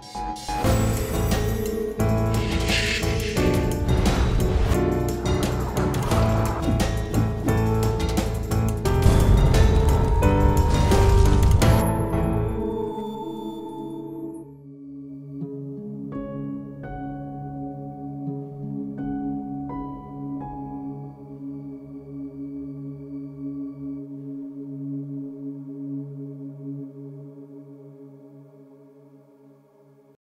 Música